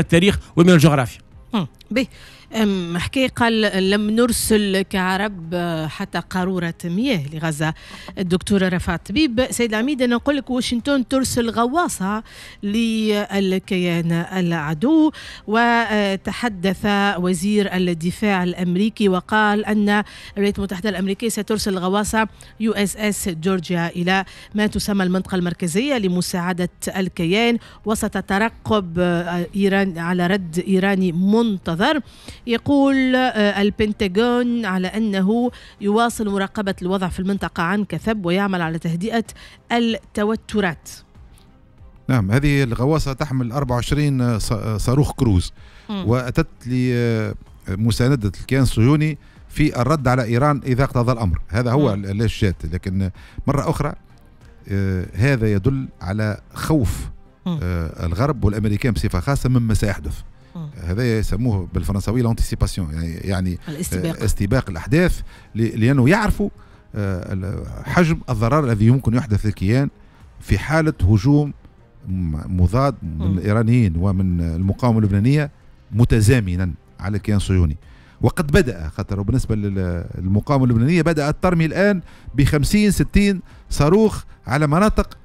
التاريخ ومن الجغرافيا. به. حكي قال لم نرسل كعرب حتى قارورة مياه لغزة. الدكتورة رفعت طبيب. سيد العميد أنا نقول لك واشنطن ترسل غواصة للكيان العدو. وتحدث وزير الدفاع الأمريكي وقال أن الولايات المتحدة الأمريكية سترسل غواصة USS جورجيا إلى ما تسمى المنطقة المركزية لمساعدة الكيان وسط ترقب إيران على رد إيراني منتظر. يقول آه، البنتاغون على أنه يواصل مراقبة الوضع في المنطقة عن كثب ويعمل على تهدئة التوترات. نعم هذه الغواصة تحمل 24 صاروخ كروز وأتت لمساندة الكيان الصهيوني في الرد على إيران إذا أقتضى الأمر. هذا هو الشات لكن مرة أخرى آه، هذا يدل على خوف آه، الغرب والأمريكان بصفة خاصة مما سيحدث. هذا يسموه بالفرنساوية لانتيسيباسيون يعني يعني الاستباق. آه، استباق الأحداث لأنه يعرفوا آه، حجم الضرر الذي يمكن يحدث للكيان في حالة هجوم مضاد من الإيرانيين ومن المقاومة اللبنانية متزامنا على الكيان الصهيوني وقد بدأ خاطر بالنسبة للمقاومة اللبنانية بدات ترمي الآن ب 50 60 صاروخ على مناطق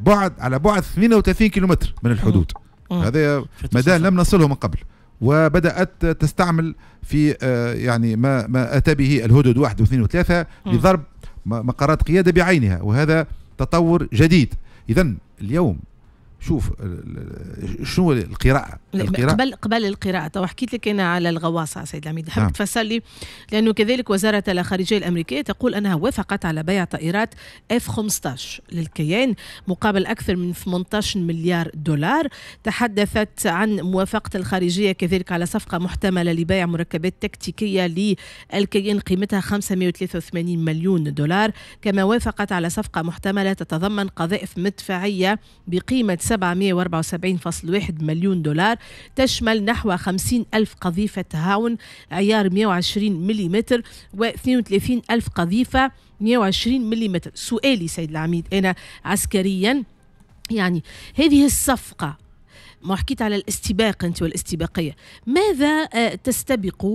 بعد على بعد 38 كيلومتر من الحدود. هذا مدى لم نصله من قبل وبدأت تستعمل في آه، يعني ما ما أتى به الهدد واحد واثنين وثلاثة لضرب مقرات قيادة بعينها وهذا تطور جديد. اذا اليوم شوف شنو القراءة؟ القراءة قبل قبل القراءة تو حكيت لك أنا على الغواصة سيد العميد حاب نعم. تفسر لي لأنه كذلك وزارة الخارجية الأمريكية تقول أنها وافقت على بيع طائرات اف 15 للكيان مقابل أكثر من 18 مليار دولار تحدثت عن موافقة الخارجية كذلك على صفقة محتملة لبيع مركبات تكتيكية للكيان قيمتها 583 مليون دولار كما وافقت على صفقة محتملة تتضمن قذائف مدفعية بقيمة 774.1 مليون دولار تشمل نحو 50 ألف قذيفة هاون عيار 120 ملم و32 ألف قذيفة 120 ملم سؤالي سيد العميد أنا عسكريا يعني هذه الصفقة ما حكيت على الاستباق أنت والاستباقية ماذا آه، تستبق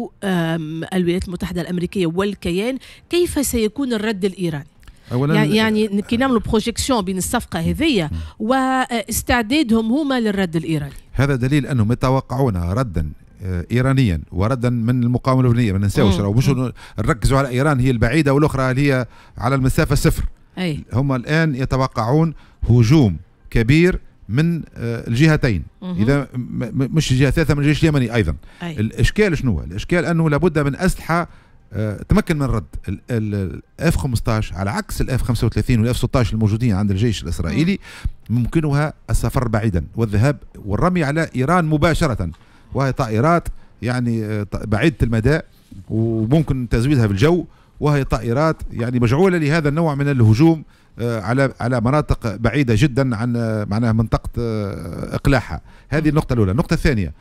الولايات المتحدة الأمريكية والكيان؟ كيف سيكون الرد الإيراني؟ أولا يعني, يعني كي نعملوا projection بين الصفقة هذية واستعدادهم هما للرد الإيراني. هذا دليل أنهم يتوقعون ردا آه، ايرانيا وردا من المقاومة اللبنانيه ما ننساوش مش نركزوا على إيران هي البعيدة والأخرى هي على المسافة صفر. أي. هم الآن يتوقعون هجوم كبير من آه، الجهتين. إذا مش الجهه الثالثه من الجيش اليمني أيضا. أي. الإشكال شنو الإشكال أنه لابد من أسلحة تمكن من الرد ال F 15 على عكس ال F 35 وال F 16 الموجودين عند الجيش الإسرائيلي ممكنها السفر بعيدا والذهاب والرمي على إيران مباشرة. وهي طائرات يعني آه، بعيدة المدى وممكن تزويدها بالجو وهي طائرات يعني مجعولة لهذا النوع من الهجوم آه، على على مناطق بعيدة جدا عن معناها منطقة إقلاعها. هذه النقطة الأولى. النقطة الثانية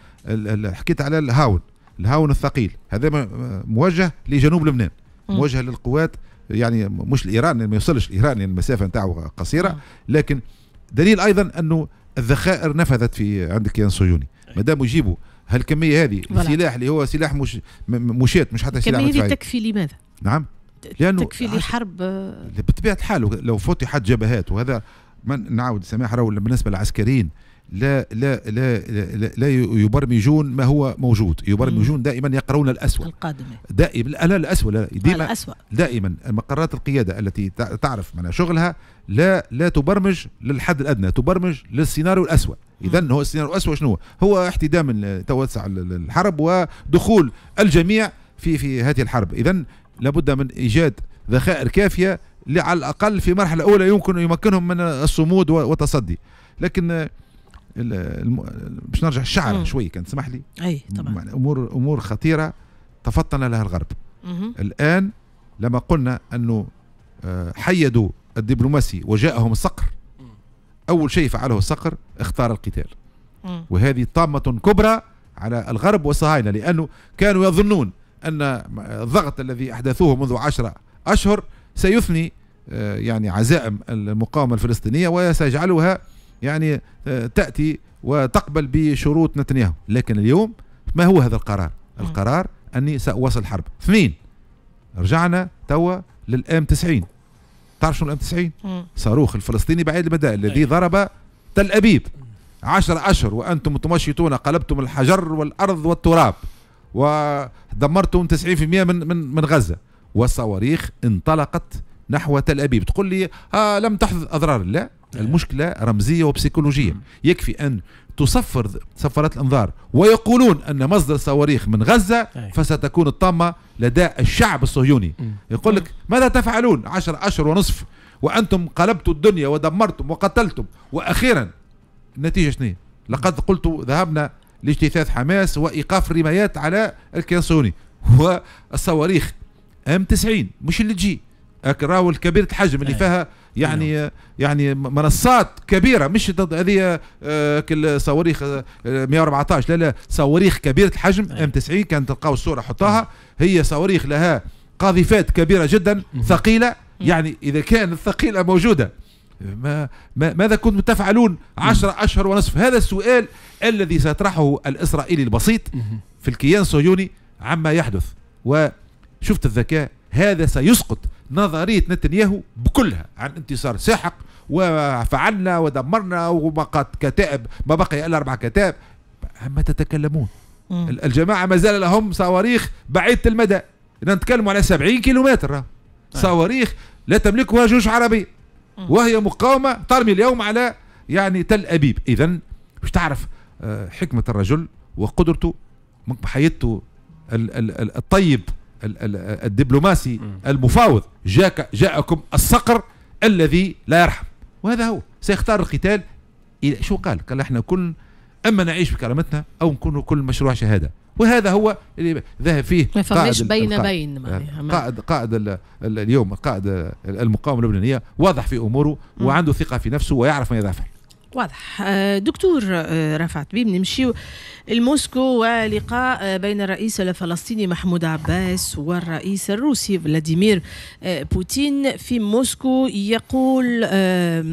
حكيت على الهاون. الهاون الثقيل. هذا موجه لجنوب لبنان. موجه للقوات يعني مش لإيران ما يوصلش إيران يعني المسافة نتاعو قصيرة. لكن دليل أيضا أنه الذخائر نفذت في عند الكيان الصهيوني ما دام يجيبوا هالكمية هذه السلاح اللي هو سلاح مش مشات مش حتى سلاح الكمية تكفي لماذا؟ نعم. لأنه تكفي لحرب بطبيعة الحال لو فتحت جبهات وهذا من نعاود سماح بالنسبة للعسكريين لا لا لا لا, لا يبرمجون ما هو موجود. يبرمجون دائما يقرؤون الأسوأ. القادمة. دائما لا, لا الأسوأ لا دائما الأسوأ. دائما مقرات القيادة التي تعرف من شغلها لا لا تبرمج للحد الأدنى تبرمج للسيناريو الأسوأ. إذا هو السيناريو الأسوأ شنو؟ هو احتدام توسع الحرب ودخول الجميع في في هذه الحرب. إذا لابد من إيجاد ذخائر كافية على الأقل في مرحلة أولى يمكن يمكنهم من الصمود والتصدي. لكن باش نرجع الشعر شوي كان تسمح لي؟ أي طبعا. امور أمور خطيرة تفطن لها الغرب. مم. الآن لما قلنا أنه آه، حيدوا الدبلوماسي وجاءهم الصقر أول شيء فعله الصقر اختار القتال. مم. وهذه طامة كبرى على الغرب والصهاينه لأنه كانوا يظنون أن الضغط الذي أحدثوه منذ عشرة أشهر سيثني آه، يعني عزائم المقاومة الفلسطينية وسيجعلها يعني آه، تأتي وتقبل بشروط نتنياهو. لكن اليوم ما هو هذا القرار؟ القرار أني سأواصل الحرب. اثنين رجعنا توا للام 90 تعرف شنو الام 90 صاروخ الفلسطيني بعيد المدى الذي ضرب تل أبيب. عشر أشهر وأنتم تمشطون قلبتم الحجر والأرض والتراب ودمرتم 90% من من من غزة. والصواريخ انطلقت نحو تل أبيب. تقول لي آه لم تحدث اضرار لا. المشكلة رمزية وبسيكولوجية. يكفي أن تصفر صفارات الانذار ويقولون أن مصدر صواريخ من غزة فستكون الطامة لدى الشعب الصهيوني. يقول لك ماذا تفعلون؟ عشر أشهر ونصف. وأنتم قلبتوا الدنيا ودمرتم وقتلتم. وأخيرا النتيجة شنو لقد قلت ذهبنا لاجتثاث حماس وإيقاف الرمايات على الكيان الصهيوني. والصواريخ ام 90 مش اللي تجي. راهو الكبيرة الحجم اللي فيها يعني نعم. يعني منصات كبيرة مش هذه آه، صواريخ 114 آه، لا لا صواريخ كبيرة الحجم إم 90 كان تلقاو الصورة حطوها. هي صواريخ لها قاذفات كبيرة جدا ثقيلة. يعني إذا كان الثقيله موجودة. ما, ما ماذا كنتم تفعلون عشرة أشهر ونصف؟ هذا السؤال الذي سيطرحه الإسرائيلي البسيط في الكيان الصهيوني عما يحدث. وشفت الذكاء هذا سيسقط نظرية نتنياهو بكلها عن انتصار ساحق وفعلنا ودمرنا وبقت كتائب ما بقي إلا أربع كتائب عما تتكلمون؟ الجماعة ما زال لهم صواريخ بعيدة المدى. نتكلم على 70 كيلومتر آه. صواريخ لا تملكها جيوش عربي. وهي مقاومة ترمي اليوم على يعني تل أبيب. إذا مش تعرف آه، حكمة الرجل وقدرته حياته الطيب. الدبلوماسي المفاوض جاك جاءكم الصقر الذي لا يرحم. وهذا هو. سيختار القتال شو قال؟ قال إحنا كل أما نعيش بكرامتنا أو نكون كل مشروع شهادة. وهذا هو اللي ذهب فيه ما فماش بين بين قائد قائد اليوم قائد المقاومة اللبنانية واضح في أموره وعنده ثقة في نفسه ويعرف ماذا يفعل واضح. آه، دكتور آه، رفعت بيب نمشيو الموسكو ولقاء آه، بين الرئيس الفلسطيني محمود عباس والرئيس الروسي فلاديمير بوتين. في موسكو يقول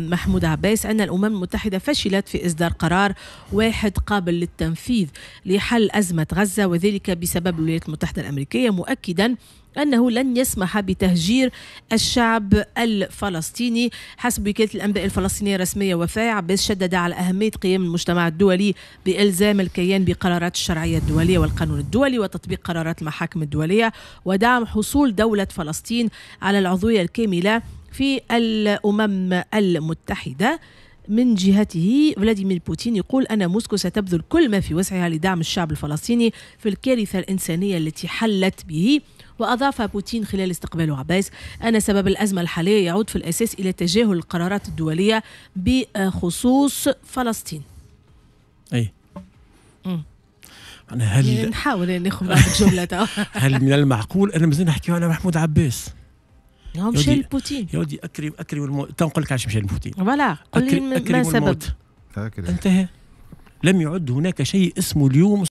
محمود عباس أن الأمم المتحدة فشلت في إصدار قرار واحد قابل للتنفيذ لحل أزمة غزة وذلك بسبب الولايات المتحدة الأمريكية مؤكدا أنه لن يسمح بتهجير الشعب الفلسطيني. حسب وكالة الأنباء الفلسطينية الرسمية وفاء عباس شدد على أهمية قيام المجتمع الدولي بإلزام الكيان بقرارات الشرعية الدولية والقانون الدولي وتطبيق قرارات المحاكم الدولية ودعم حصول دولة فلسطين على العضوية الكاملة في الأمم المتحدة. من جهته فلاديمير بوتين يقول أن موسكو ستبذل كل ما في وسعها لدعم الشعب الفلسطيني في الكارثة الإنسانية التي حلت به. وأضاف بوتين خلال استقباله عباس أن سبب الأزمة الحالية يعود في الأساس إلى تجاهل القرارات الدولية بخصوص فلسطين. أي. أنا هل يعني نحاول ناخذ بعض الجملة. هل من المعقول أنا مازال نحكي على محمود عباس؟ مشى لبوتين يا ودي اكرم أكرم الموت تنقول لك علاش مشى لبوتين فوالا قل لي ما سبب. انتهى. لم يعد هناك شيء اسمه اليوم